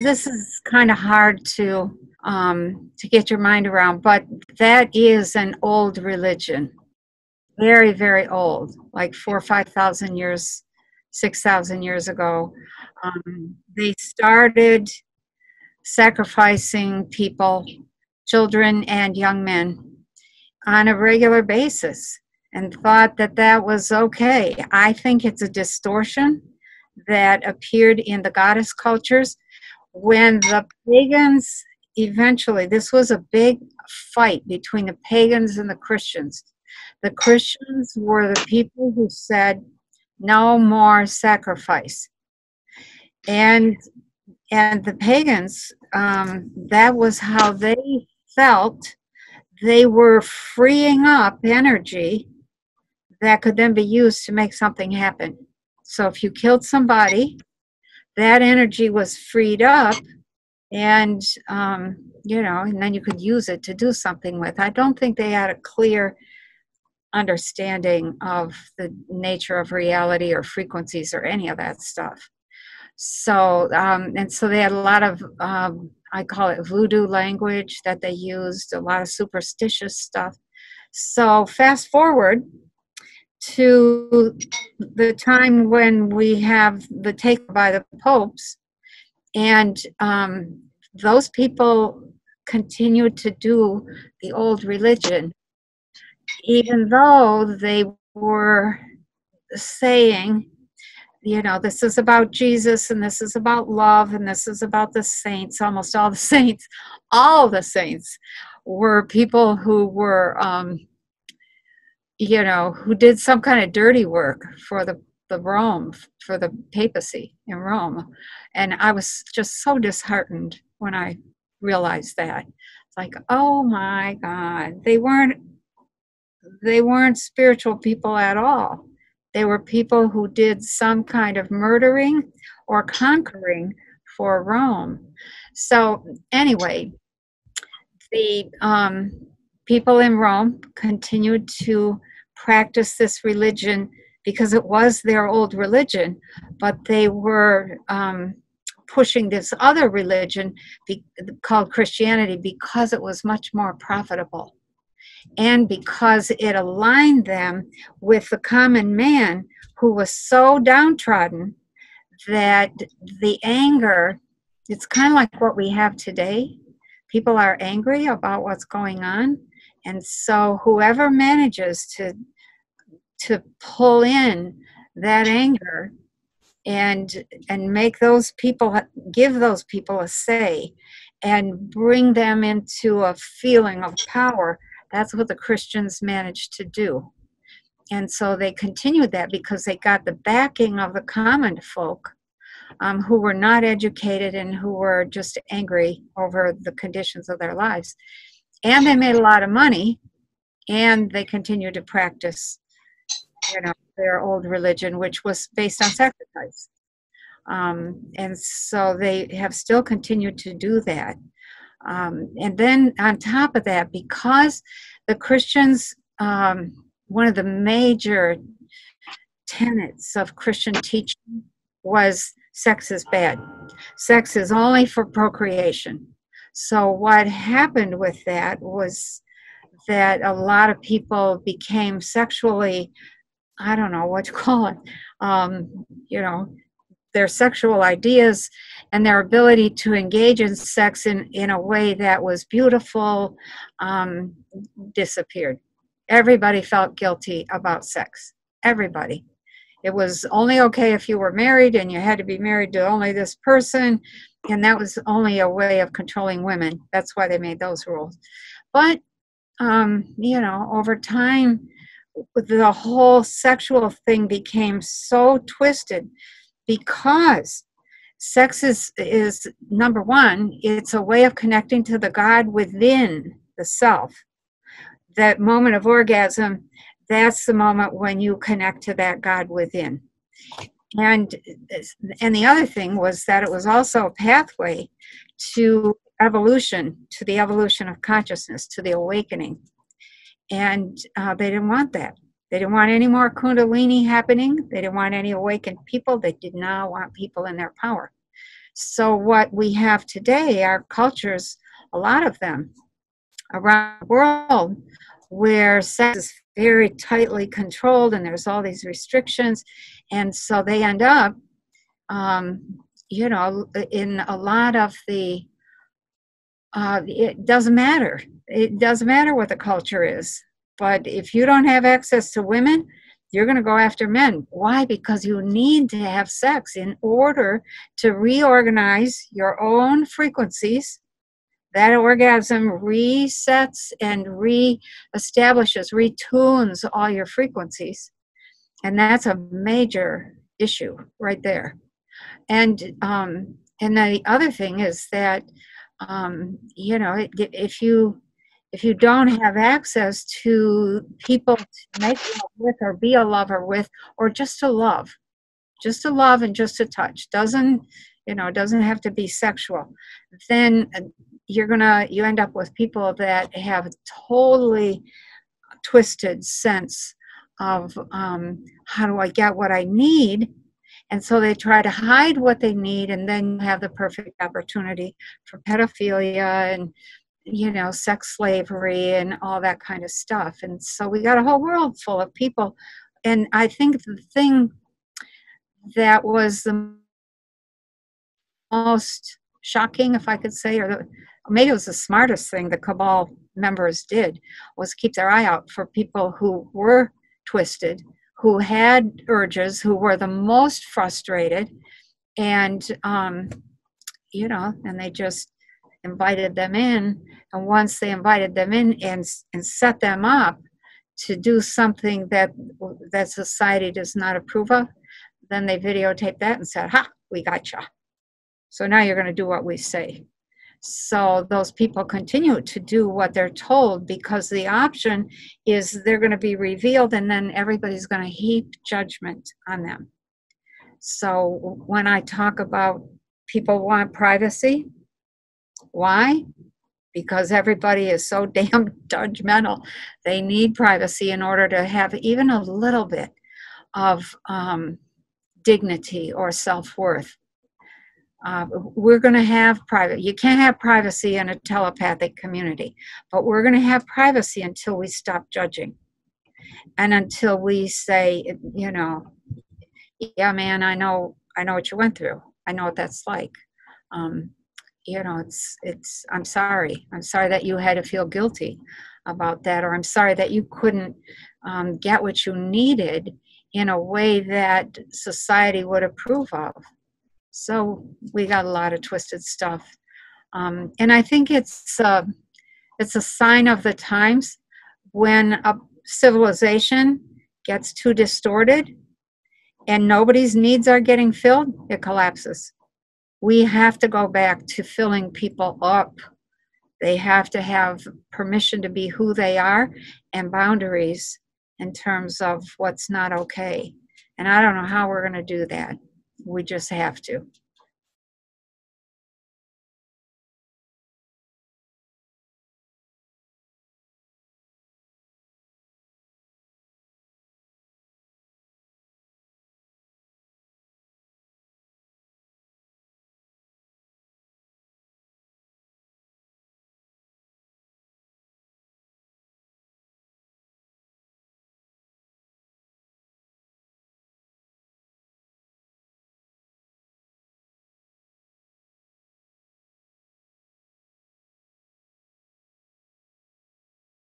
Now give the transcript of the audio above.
this is kind of hard to um, to get your mind around, but that is an old religion, very very old, like four or five thousand years, six thousand years ago. Um, they started sacrificing people, children and young men, on a regular basis, and thought that that was okay. I think it's a distortion that appeared in the goddess cultures when the pagans eventually this was a big fight between the pagans and the christians. The christians were the people who said no more sacrifice. And and the pagans um, that was how they felt. They were freeing up energy that could then be used to make something happen. So if you killed somebody that energy was freed up and um, you know and then you could use it to do something with. I don't think they had a clear understanding of the nature of reality or frequencies or any of that stuff. So um, and so they had a lot of um, i call it voodoo language that they used a lot of superstitious stuff. So fast forward to the time when we have the take by the popes, and um, those people continued to do the old religion, even though they were saying, you know, this is about Jesus and this is about love and this is about the saints, almost all the saints, all the saints were people who were um, you know, who did some kind of dirty work for the, the Rome, for the papacy in Rome. And I was just so disheartened when I realized that. It's like, oh my God, they weren't they weren't spiritual people at all. They were people who did some kind of murdering or conquering for Rome. So anyway, the um, people in Rome continued to practice this religion because it was their old religion, but they were um, pushing this other religion be, called Christianity because it was much more profitable and because it aligned them with the common man who was so downtrodden that the anger it's kind of like what we have today. People are angry about what's going on and so whoever manages to to pull in that anger and and make those people give those people a say and bring them into a feeling of power that's what the christians managed to do. And so they continued that because they got the backing of the common folk um, who were not educated and who were just angry over the conditions of their lives and they made a lot of money and they continued to practice you know their old religion which was based on sacrifice. Um, and so they have still continued to do that. Um, and then on top of that because the christians um, one of the major tenets of christian teaching was sex is bad. Sex is only for procreation so what happened with that was that a lot of people became sexually I don't know what to call it, um, you know, their sexual ideas and their ability to engage in sex in, in a way that was beautiful um, disappeared. Everybody felt guilty about sex. Everybody. It was only okay if you were married and you had to be married to only this person, and that was only a way of controlling women. That's why they made those rules. But, um, you know, over time, the whole sexual thing became so twisted because sex is is number one it's a way of connecting to the god within the self that moment of orgasm that's the moment when you connect to that god within and and the other thing was that it was also a pathway to evolution to the evolution of consciousness to the awakening and uh, they didn't want that. They didn't want any more Kundalini happening. They didn't want any awakened people. They did not want people in their power. So, what we have today are cultures, a lot of them around the world, where sex is very tightly controlled and there's all these restrictions. And so they end up, um, you know, in a lot of the, uh, it doesn't matter. It doesn't matter what the culture is. But if you don't have access to women, you're going to go after men. Why? Because you need to have sex in order to reorganize your own frequencies. That orgasm resets and re-establishes, retunes all your frequencies. And that's a major issue right there. And um, and the other thing is that um, you know if you if you don't have access to people to make love with or be a lover with or just to love just to love and just to touch doesn't you know doesn't have to be sexual then you're gonna you end up with people that have a totally twisted sense of um, how do i get what i need and so they try to hide what they need and then have the perfect opportunity for pedophilia and you know, sex slavery and all that kind of stuff. And so we got a whole world full of people. And I think the thing that was the most shocking, if I could say, or the, maybe it was the smartest thing the cabal members did, was keep their eye out for people who were twisted, who had urges, who were the most frustrated, and um, you know, and they just invited them in. And once they invited them in and, and set them up to do something that that society does not approve of then they videotaped that and said ha we got you so now you're going to do what we say so those people continue to do what they're told because the option is they're going to be revealed and then everybody's going to heap judgment on them so when i talk about people want privacy why? Because everybody is so damn judgmental. They need privacy in order to have even a little bit of um, dignity or self worth. Uh, we're going to have private. You can't have privacy in a telepathic community, but we're going to have privacy until we stop judging, and until we say, you know, yeah, man, I know, I know what you went through. I know what that's like. Um, you know it's it's i'm sorry i'm sorry that you had to feel guilty about that or i'm sorry that you couldn't um, get what you needed in a way that society would approve of so we got a lot of twisted stuff um, and i think it's uh, it's a sign of the times when a civilization gets too distorted and nobody's needs are getting filled it collapses we have to go back to filling people up. They have to have permission to be who they are and boundaries in terms of what's not okay. And I don't know how we're going to do that. We just have to.